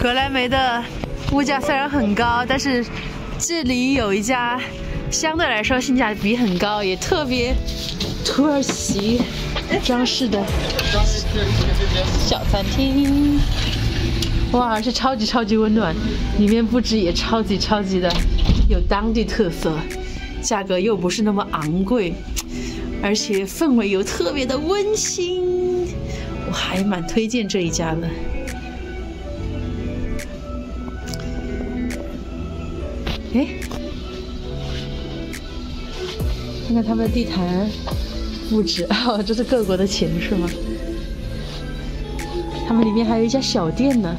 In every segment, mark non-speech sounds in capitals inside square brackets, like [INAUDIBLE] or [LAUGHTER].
格莱美的物价虽然很高，但是这里有一家相对来说性价比很高，也特别土耳其装饰的小餐厅。哇，是超级超级温暖，里面布置也超级超级的有当地特色，价格又不是那么昂贵，而且氛围又特别的温馨，我还蛮推荐这一家的。哎，看看他们的地毯布置，哦，[LAUGHS] 这是各国的钱是吗？他们里面还有一家小店呢，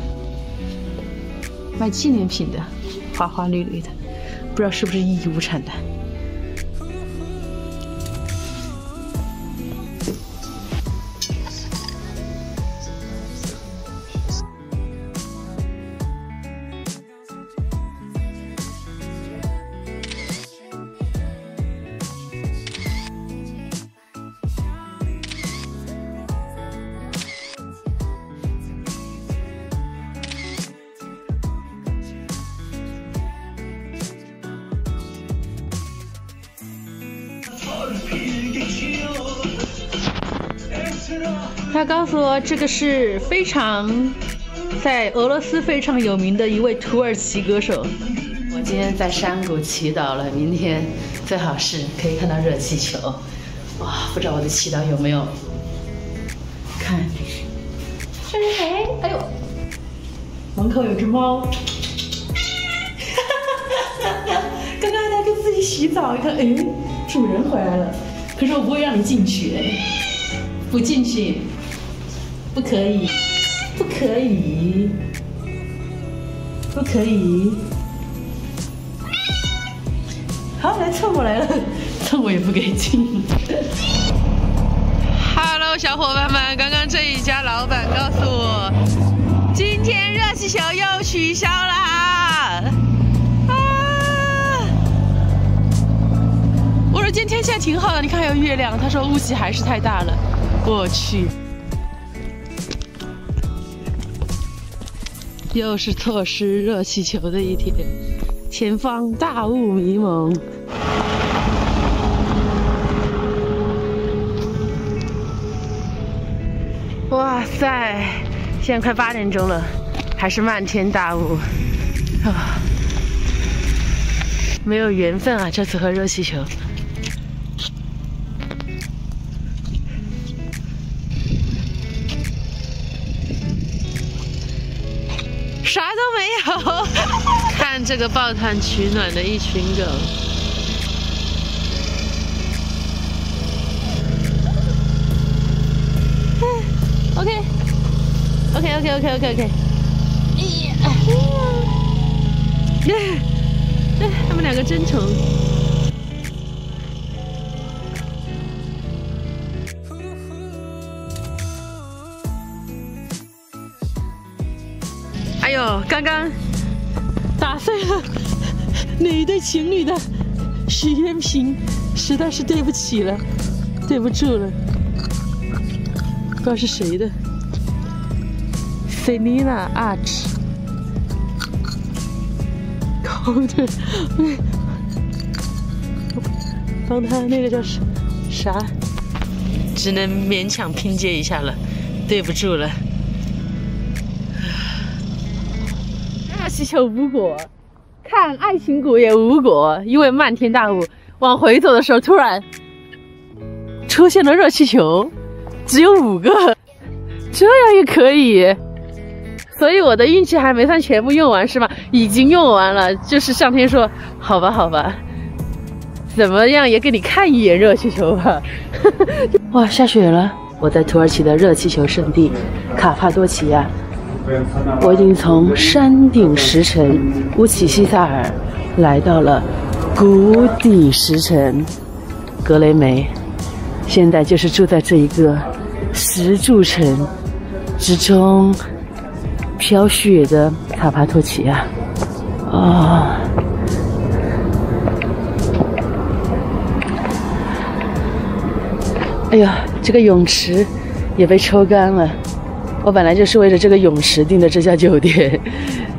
卖纪念品的，花花绿绿的，不知道是不是一级无产的。他告诉我，这个是非常在俄罗斯非常有名的一位土耳其歌手。我今天在山谷祈祷了，明天最好是可以看到热气球。哇，不知道我的祈祷有没有？看，这是谁？哎呦，门口有只猫。[LAUGHS] 刚刚在给自己洗澡，一看，哎，主人回来了。可是我不会让你进去，哎，不进去，不可以，不可以，不可以。好，来凑过来了，[LAUGHS] 蹭我也不给进。Hello，小伙伴们，刚刚这一家老板告诉我，今天热气球又取消今天天气还挺好的，你看还有月亮。他说雾气还是太大了，我去，又是错失热气球的一天，前方大雾迷蒙。哇塞，现在快八点钟了，还是漫天大雾啊！没有缘分啊，这次和热气球。[LAUGHS] 看这个抱团取暖的一群狗。OK，OK，OK，OK，OK，OK。耶，[LAUGHS] 他们两个真宠。刚刚打碎了哪一对情侣的许愿瓶，实在是对不起了，对不住了，不知道是谁的。Selina Arch，高的，帮他那个叫啥，只能勉强拼接一下了，对不住了。气球无果，看爱情谷也无果，因为漫天大雾。往回走的时候，突然出现了热气球，只有五个，[LAUGHS] 这样也可以。所以我的运气还没算全部用完是吗？已经用完了，就是上天说好吧好吧，怎么样也给你看一眼热气球吧。[LAUGHS] 哇，下雪了！我在土耳其的热气球圣地卡帕多奇亚，我已经从山顶石城乌齐西萨尔来到了谷底石城格雷梅，现在就是住在这一个石柱城之中。飘雪的卡帕托奇亚，啊！哎呀，这个泳池也被抽干了。我本来就是为了这个泳池订的这家酒店，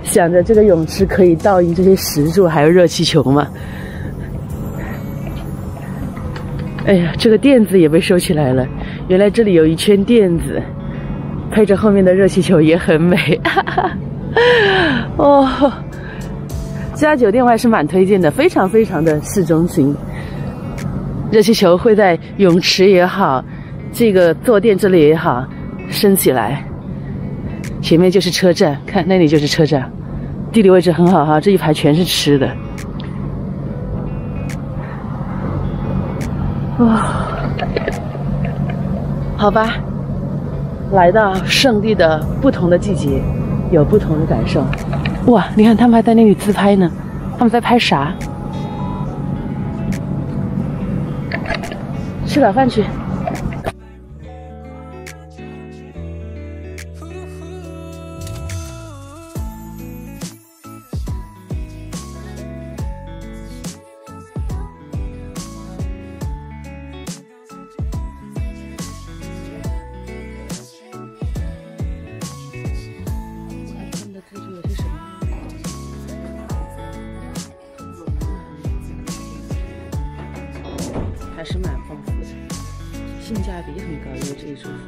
想着这个泳池可以倒映这些石柱，还有热气球嘛。哎呀，这个垫子也被收起来了。原来这里有一圈垫子，配着后面的热气球也很美。哈 [LAUGHS] 哈哦，这家酒店我还是蛮推荐的，非常非常的市中心。热气球会在泳池也好，这个坐垫这里也好升起来。前面就是车站，看那里就是车站，地理位置很好哈，这一排全是吃的。哇，好吧，来到圣地的不同的季节，有不同的感受。哇，你看他们还在那里自拍呢，他们在拍啥？吃早饭去。还是蛮丰富的，性价比很高，因为这一住房。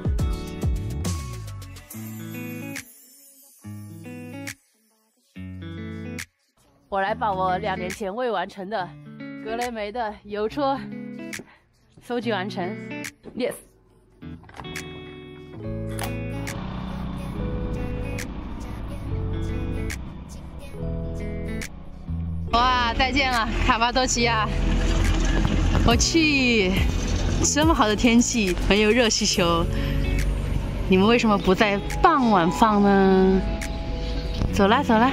我来把我两年前未完成的格雷梅的邮戳收集完成，yes。哇，再见了，卡巴多奇亚。我去，这么好的天气，没有热气球，你们为什么不在傍晚放呢？走啦，走啦。